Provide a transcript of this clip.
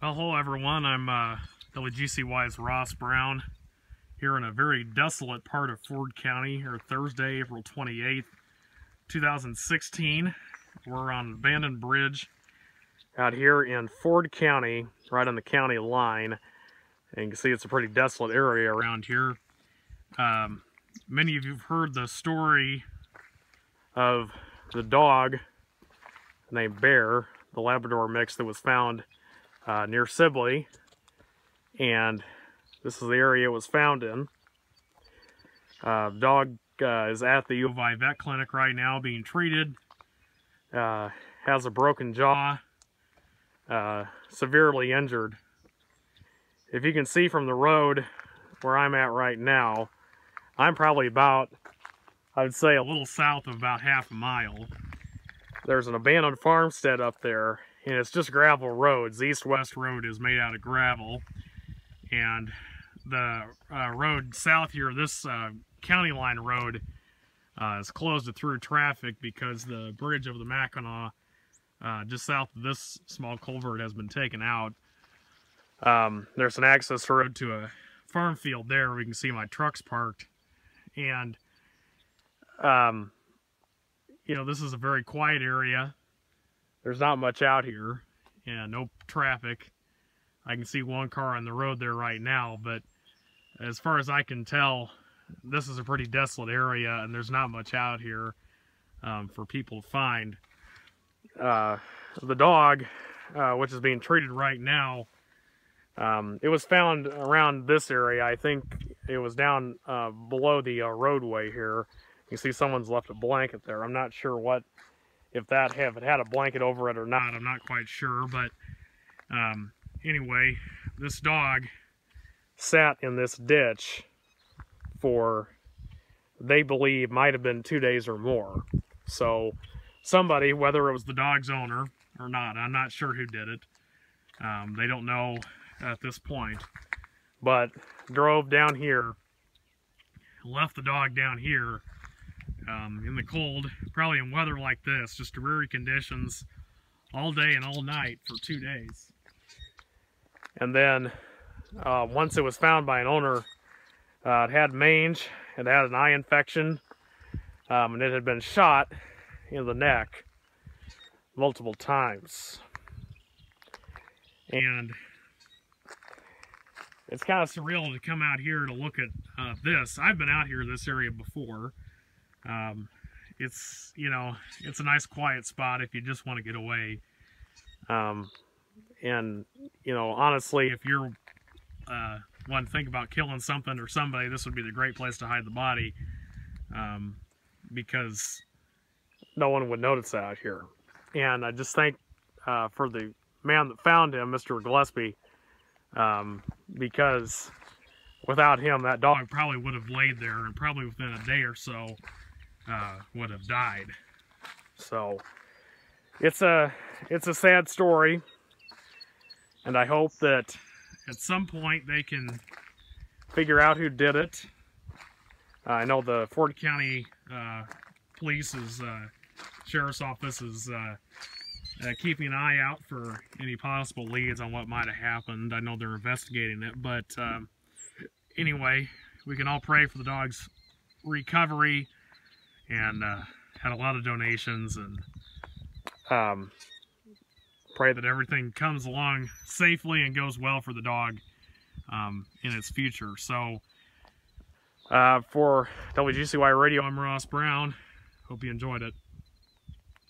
Well, hello everyone. I'm uh, WGCY's Ross Brown here in a very desolate part of Ford County here Thursday, April 28th, 2016. We're on Abandoned Bridge out here in Ford County, right on the county line. And you can see it's a pretty desolate area around here. Um, many of you have heard the story of the dog named Bear, the Labrador mix that was found uh, near Sibley. And this is the area it was found in. Uh, dog uh, is at the U of I vet clinic right now being treated. Uh, has a broken jaw, uh, severely injured. If you can see from the road where I'm at right now, I'm probably about, I would say a little south of about half a mile. There's an abandoned farmstead up there, and it's just gravel roads. The east-west road is made out of gravel, and the uh, road south here, this uh, county line road, uh, is closed to through traffic because the bridge over the Mackinaw, uh, just south of this small culvert, has been taken out. Um, there's an access road to a farm field there. We can see my trucks parked, and um, you know this is a very quiet area. There's not much out here, and no traffic. I can see one car on the road there right now, but as far as I can tell, this is a pretty desolate area and there's not much out here um, for people to find. Uh, the dog, uh, which is being treated right now, um, it was found around this area. I think it was down uh, below the uh, roadway here. You see someone's left a blanket there. I'm not sure what, if that have it had a blanket over it or not. I'm not quite sure, but um, anyway, this dog sat in this ditch for they believe might have been two days or more. So somebody, whether it was the dog's owner or not, I'm not sure who did it. Um, they don't know at this point, but drove down here, left the dog down here um, in the cold, probably in weather like this, just dreary conditions all day and all night for two days. And then uh, once it was found by an owner uh, it had mange, it had an eye infection, um, and it had been shot in the neck multiple times. And it's kind of surreal to come out here to look at uh, this. I've been out here in this area before. Um, it's, you know, it's a nice quiet spot if you just want to get away. Um, and, you know, honestly, if you're uh, want to think about killing something or somebody, this would be the great place to hide the body um, because no one would notice that out here. And I just thank uh, for the man that found him, Mr. Gillespie, um, because without him, that dog probably would have laid there and probably within a day or so uh, would have died. So it's a it's a sad story, and I hope that at some point they can figure out who did it. Uh, I know the Ford County uh, Police's uh, Sheriff's Office is uh, uh, keeping an eye out for any possible leads on what might have happened. I know they're investigating it, but um, anyway, we can all pray for the dog's recovery and uh, had a lot of donations and um, pray that everything comes along safely and goes well for the dog um, in its future. So uh, for WGCY Radio, I'm Ross Brown. Hope you enjoyed it.